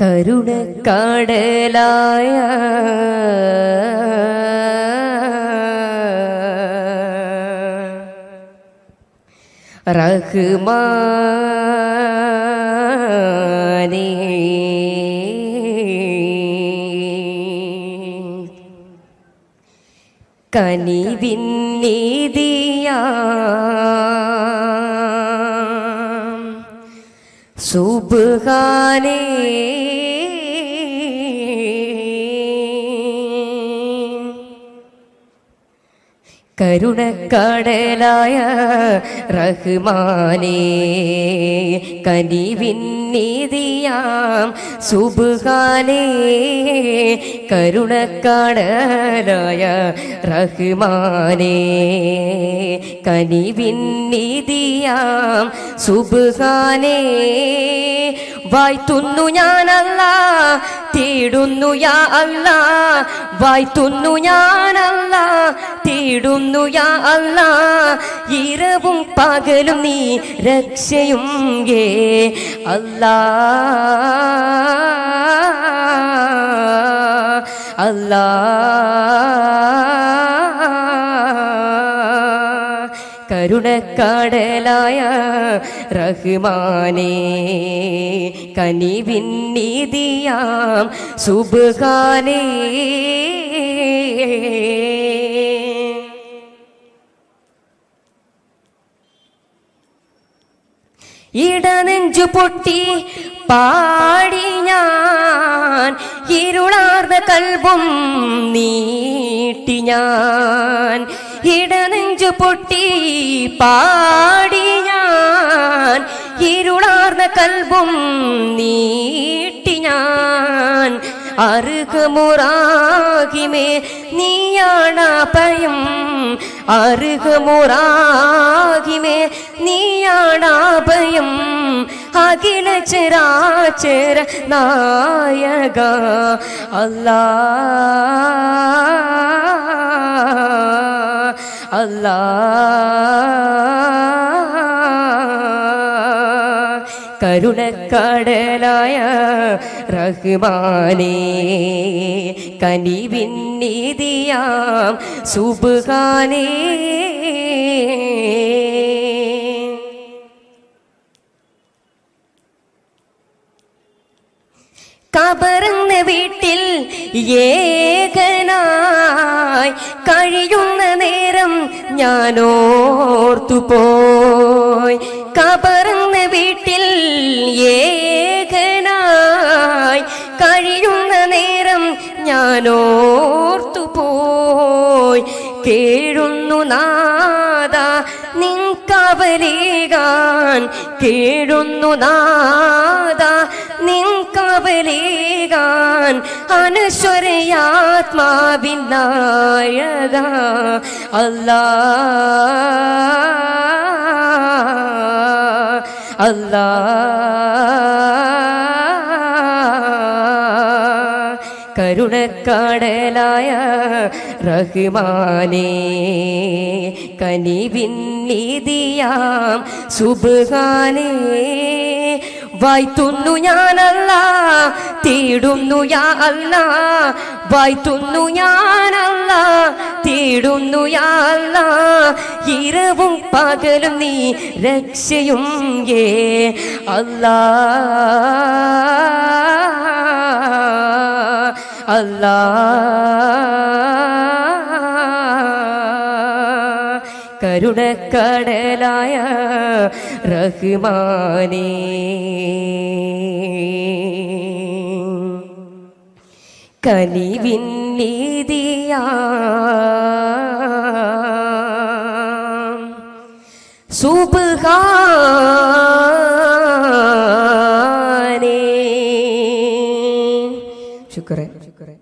കരുണക്കടലായ റഹ്മാനേ. കനിവിന്നിതിയാം സുബ്ഹാനേ. കരുണക്കടലായ റഹ്മാനേ കനിവിന്നിതിയാം സുബ്ഹാനേ കരുണക്കടലായ റഹ്മാനേ കനിവിന്നിതിയാം സുബ്ഹാനേ വായ്ത്തുന്നു ഞാനല്ല തേടുന്നു യാ അല്ല. വായ്ത്തുന്നു ഞാനല്ല തേടുന്നു യാ അല്ല. ഇരവും പകലും നീ രക്ഷയും ഗേ അല്ലാ. അല്ലാ. കരുണക്കടലായ റഹ്മാനേ കനിവിന്നിതിയാം സുബാനേ ഇടനെഞ്ചു പൊട്ടി പാടി ഞാൻ ഇരുളാർന്ന കൽവും നീട്ടി ഞാൻ. ഇടനെഞ്ചു പൊട്ടി പാടി ഞാൻ. ഇരുളാർന്ന കൽബും നീട്ടി ഞാൻ. അറുകമുറാകിമേ അറുകുമുറാകിമേ അറുകമുറാകിമേ നീയാണാപയം അഖില ചരാചര നായക അല്ലാ. അല്ലാ കരുണക്കടലായ റഹ്മാനേ കനിവിന്നിതിയാം സുബ്ഹാനേ കബറുന്ന വീട്ടിൽ ഏകനായി കഴിയുന്ന നേരം ഞാനോർത്തുപോയി. കബറുന്ന വീട്ടിൽ ഏകനായി കഴിയുന്ന നേരം ഞാനോർത്തുപോയി കേഴുന്നു നാദ നിൻകവലേകാൻ കേഴുന്നു നാദ നിൻകവലേകാൻ അനശ്വരയാത്മാവിൻ നായക അല്ലാ. അല്ലാ. കരുണക്കടലായ റഹ്മാനേ കനിവിന്നിതിയാം സുബ്ഹാനേ. വായ്ത്തുന്നു ഞാനല്ല തേടുന്നു യാ അല്ല. വായ്ത്തുന്നു ഞാനല്ല തേടുന്നു യാ അല്ല. ഇരവും പകലും നീ രക്ഷയും ഏ അല്ലാ. കരുണക്കടലായ റഹ്മാനേ. കനിവിൻ സുബ്ഹാനേ करें